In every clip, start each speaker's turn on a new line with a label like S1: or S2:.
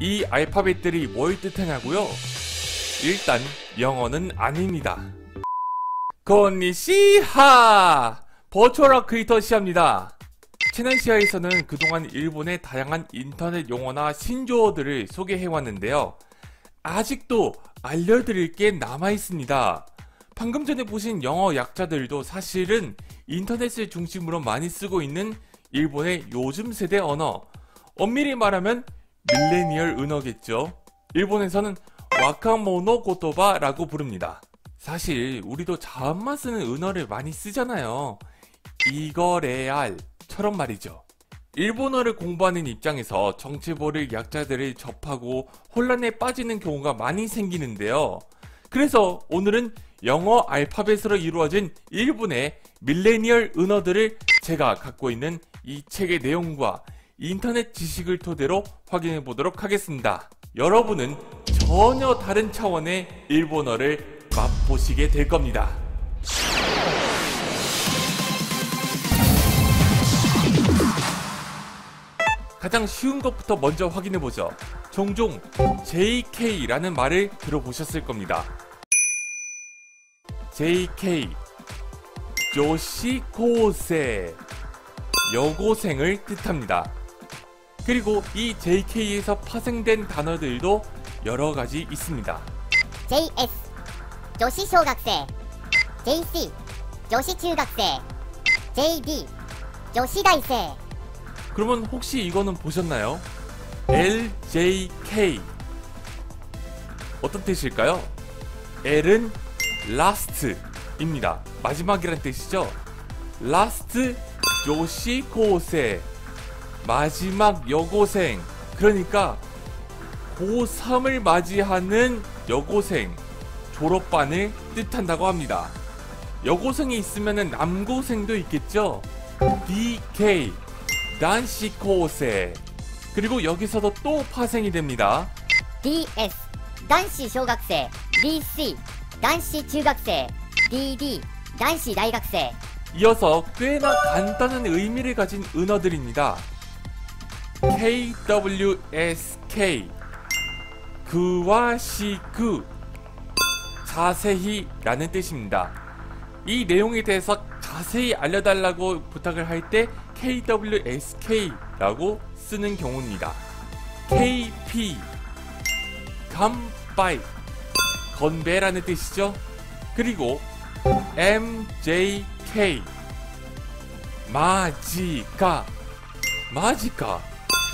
S1: 이 알파벳들이 뭘 뜻하냐고요? 일단 영어는 아닙니다. 건니시하! 버추얼 크리에이터 시합니다. 채널 시야에서는 그동안 일본의 다양한 인터넷 용어나 신조어들을 소개해왔는데요. 아직도 알려드릴 게 남아있습니다. 방금 전에 보신 영어 약자들도 사실은 인터넷을 중심으로 많이 쓰고 있는 일본의 요즘 세대 언어. 엄밀히 말하면 밀레니얼 은어겠죠. 일본에서는 와카모노 고토바라고 부릅니다. 사실 우리도 자음만 쓰는 은어를 많이 쓰잖아요. 이거레알처럼 말이죠. 일본어를 공부하는 입장에서 정체모를 약자들을 접하고 혼란에 빠지는 경우가 많이 생기는데요. 그래서 오늘은 영어 알파벳으로 이루어진 일본의 밀레니얼 은어들을 제가 갖고 있는 이 책의 내용과 인터넷 지식을 토대로 확인해 보도록 하겠습니다. 여러분은 전혀 다른 차원의 일본어를 맛보시게 될 겁니다. 가장 쉬운 것부터 먼저 확인해 보죠. 종종 JK라는 말을 들어보셨을 겁니다. JK 조시코세 여고생을 뜻합니다. 그리고 이 JK에서 파생된 단어들도 여러 가지 있습니다.
S2: JS 조시 초학생 JC 조시 중학생 JD 조시 대생
S1: 그러면 혹시 이거는 보셨나요? LJK 어떤 뜻일까요? L은 last입니다. 마지막이란 뜻이죠. last 요시코세 마지막 여고생. 그러니까 고3을 맞이하는 여고생 졸업반을 뜻한다고 합니다. 여고생이 있으면 남고생도 있겠죠? BK 난시코세. 그리고 여기서도 또 파생이 됩니다.
S2: DS 난시 쇼각세. DC 난시 중각세. DD 난시 나이각세.
S1: 이어서 꽤나 간단한 의미를 가진 은어들입니다. KWSK 그와 시그. 자세히 라는 뜻입니다. 이 내용에 대해서 자세히 알려달라고 부탁을 할 때 KWSK라고 쓰는 경우입니다. KP 감바이. 건배라는 뜻이죠. 그리고 MJK 마지카 마지카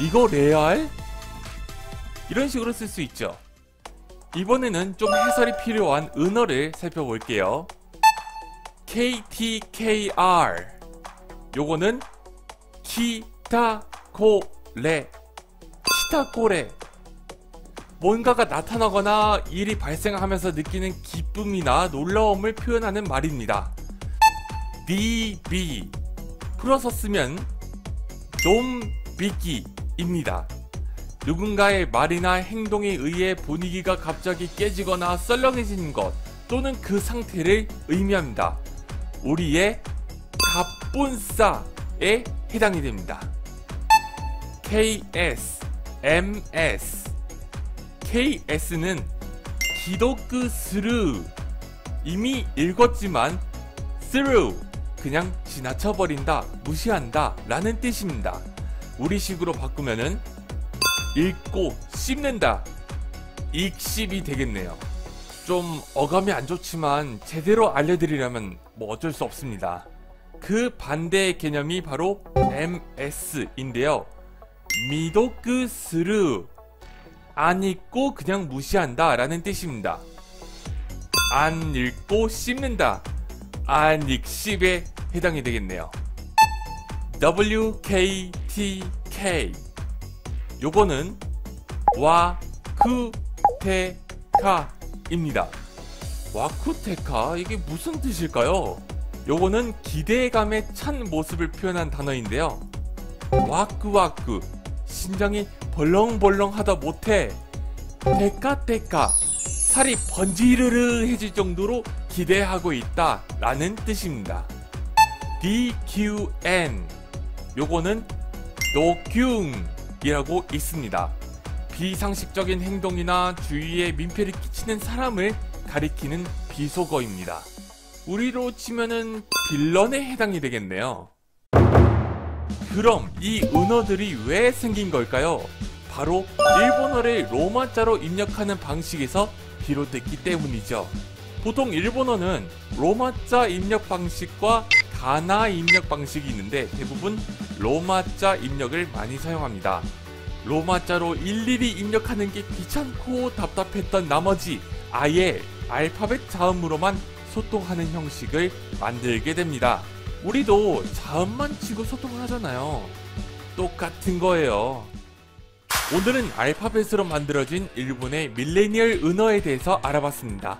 S1: 이거 레알? 이런 식으로 쓸 수 있죠. 이번에는 좀 해설이 필요한 은어를 살펴볼게요. KTKR 요거는 키타코레 키타코레 뭔가가 나타나거나 일이 발생하면서 느끼는 기쁨이나 놀라움을 표현하는 말입니다. DB 풀어서 쓰면 놈비기 입니다. 누군가의 말이나 행동에 의해 분위기가 갑자기 깨지거나 썰렁해지는 것 또는 그 상태를 의미합니다. 우리의 갑분싸에 해당이 됩니다. KS, MS KS는 既読スルー 이미 읽었지만 スルー 그냥 지나쳐버린다 무시한다 라는 뜻입니다 우리식으로 바꾸면은 읽고 씹는다 읽씹이 되겠네요 좀 어감이 안 좋지만 제대로 알려드리려면 뭐 어쩔 수 없습니다 그 반대의 개념이 바로 MS인데요 미도크 스루 안 읽고 그냥 무시한다 라는 뜻입니다. 안 읽고 씹는다. 안 읽씹에 해당이 되겠네요. WKTK 요거는 와쿠테카입니다. 와쿠테카 이게 무슨 뜻일까요? 요거는 기대감에 찬 모습을 표현한 단어인데요. 와쿠와쿠 심장이 벌렁벌렁하다 못해 데까데까 살이 번지르르해질 정도로 기대하고 있다 라는 뜻입니다. DQN 요거는 노균이라고 있습니다. 비상식적인 행동이나 주위에 민폐를 끼치는 사람을 가리키는 비속어입니다. 우리로 치면은 빌런에 해당이 되겠네요. 그럼 이 은어들이 왜 생긴 걸까요? 바로 일본어를 로마자로 입력하는 방식에서 비롯됐기 때문이죠. 보통 일본어는 로마자 입력 방식과 가나 입력 방식이 있는데 대부분 로마자 입력을 많이 사용합니다. 로마자로 일일이 입력하는 게 귀찮고 답답했던 나머지 아예 알파벳 자음으로만 소통하는 형식을 만들게 됩니다. 우리도 자음만 치고 소통을 하잖아요. 똑같은 거예요. 오늘은 알파벳으로 만들어진 일본의 밀레니얼 은어에 대해서 알아봤습니다.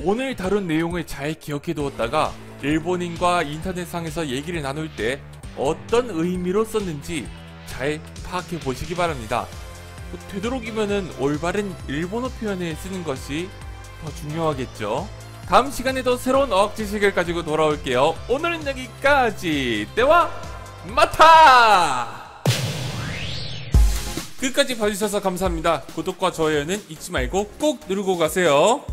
S1: 오늘 다룬 내용을 잘 기억해 두었다가 일본인과 인터넷상에서 얘기를 나눌 때 어떤 의미로 썼는지 잘 파악해 보시기 바랍니다. 뭐 되도록이면은 올바른 일본어 표현을 쓰는 것이 더 중요하겠죠. 다음 시간에도 새로운 어학 지식을 가지고 돌아올게요. 오늘은 여기까지. 때와 마타! 끝까지 봐주셔서 감사합니다. 구독과 좋아요는 잊지 말고 꼭 누르고 가세요.